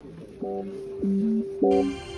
Thank you.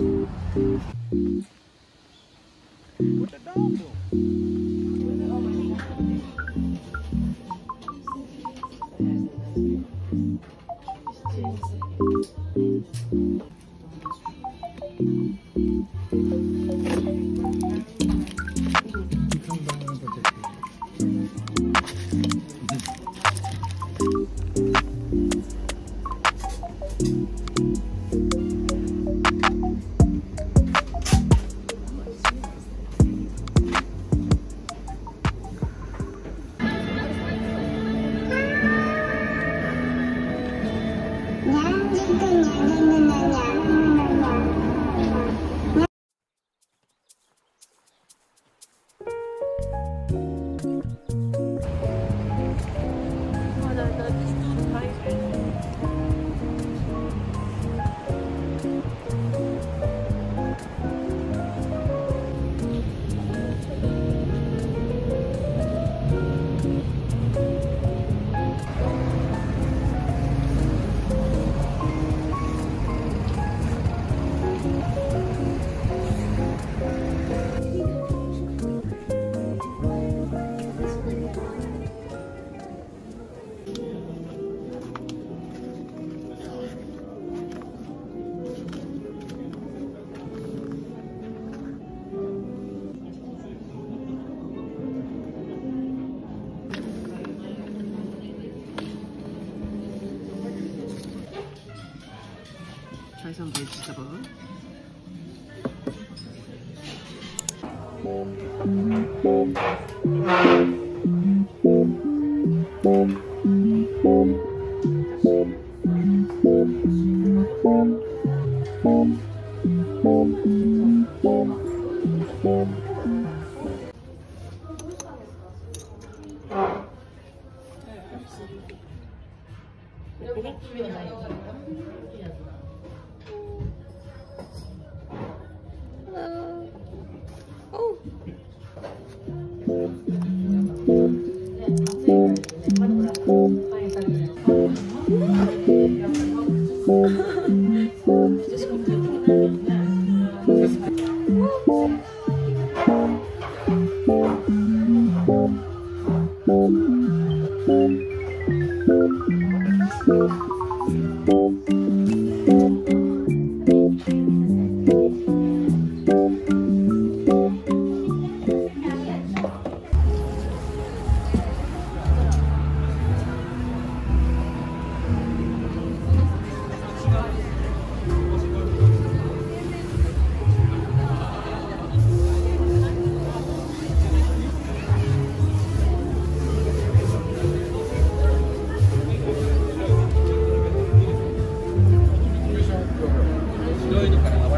What the dog doing? Try some vegetable.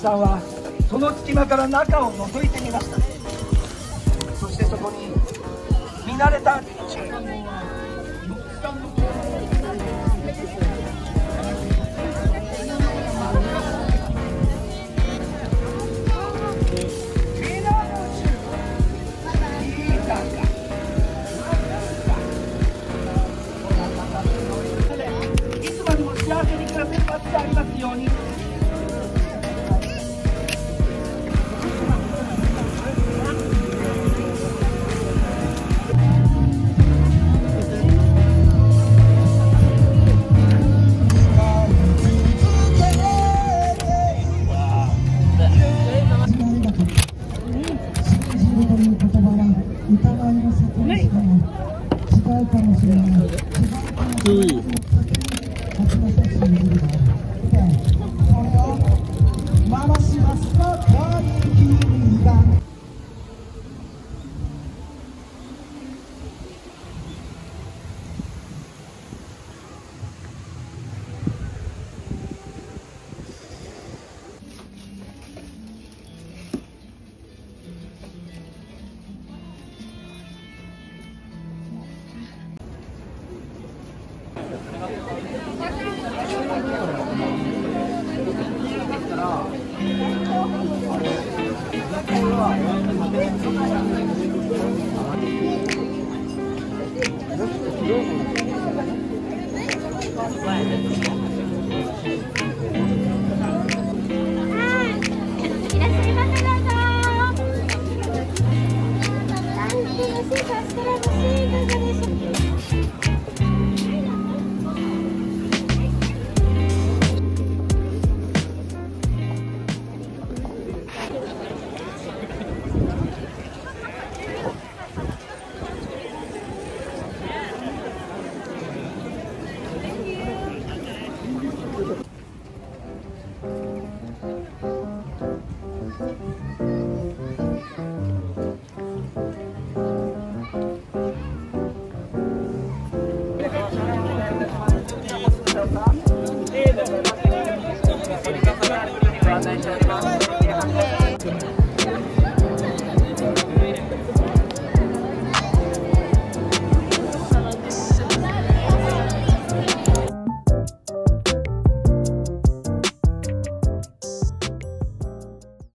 さんはその隙間から中を覗いてみました。そしてそこに見慣れたいの先にしかないませどうぞ。